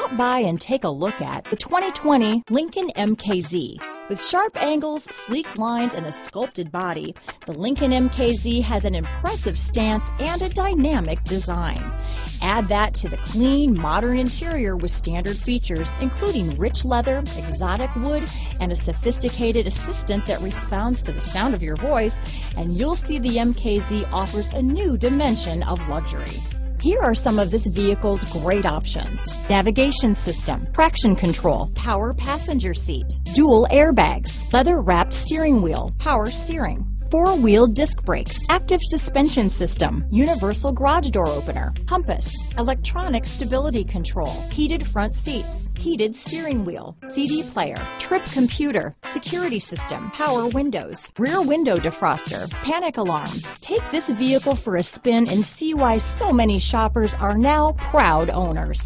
Stop by and take a look at the 2020 Lincoln MKZ. With sharp angles, sleek lines, and a sculpted body, the Lincoln MKZ has an impressive stance and a dynamic design. Add that to the clean, modern interior with standard features, including rich leather, exotic wood, and a sophisticated assistant that responds to the sound of your voice, and you'll see the MKZ offers a new dimension of luxury. Here are some of this vehicle's great options. Navigation system, traction control, power passenger seat, dual airbags, leather wrapped steering wheel, power steering, four-wheel disc brakes, active suspension system, universal garage door opener, compass, electronic stability control, heated front seats, heated steering wheel, CD player, trip computer, security system, power windows, rear window defroster, panic alarm. Take this vehicle for a spin and see why so many shoppers are now proud owners.